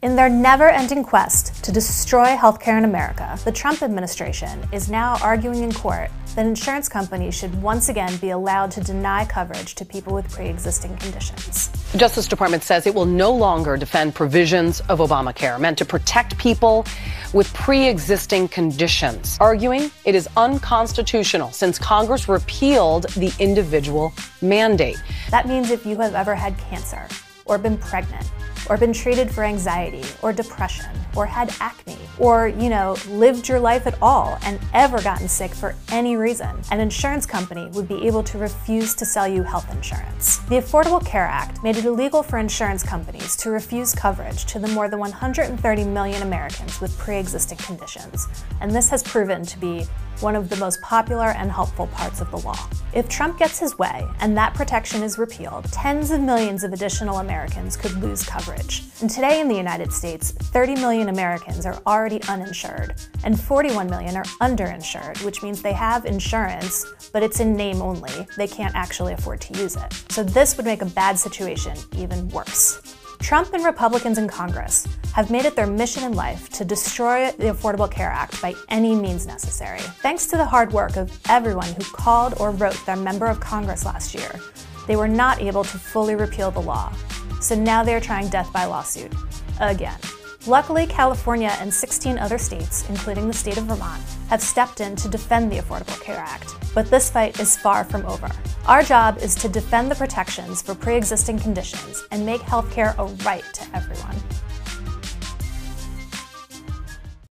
In their never ending quest to destroy healthcare in America, the Trump administration is now arguing in court that insurance companies should once again be allowed to deny coverage to people with pre existing conditions. The Justice Department says it will no longer defend provisions of Obamacare meant to protect people with pre existing conditions, arguing it is unconstitutional since Congress repealed the individual mandate. That means if you have ever had cancer, or been pregnant, or been treated for anxiety or depression, or had acne, or, you know, lived your life at all and ever gotten sick for any reason, an insurance company would be able to refuse to sell you health insurance. The Affordable Care Act made it illegal for insurance companies to refuse coverage to the more than 130 million Americans with pre existing conditions, and this has proven to be one of the most popular and helpful parts of the law. If Trump gets his way and that protection is repealed, tens of millions of additional Americans could lose coverage. And today in the United States, 30 million Americans are already uninsured, and 41 million are underinsured, which means they have insurance, but it's in name only. They can't actually afford to use it. So this would make a bad situation even worse. Trump and Republicans in Congress have made it their mission in life to destroy the Affordable Care Act by any means necessary. Thanks to the hard work of everyone who called or wrote their member of Congress last year, they were not able to fully repeal the law. So now they are trying death by lawsuit again. Luckily, California and 16 other states, including the state of Vermont, have stepped in to defend the Affordable Care Act. But this fight is far from over. Our job is to defend the protections for pre existing conditions and make healthcare a right to everyone.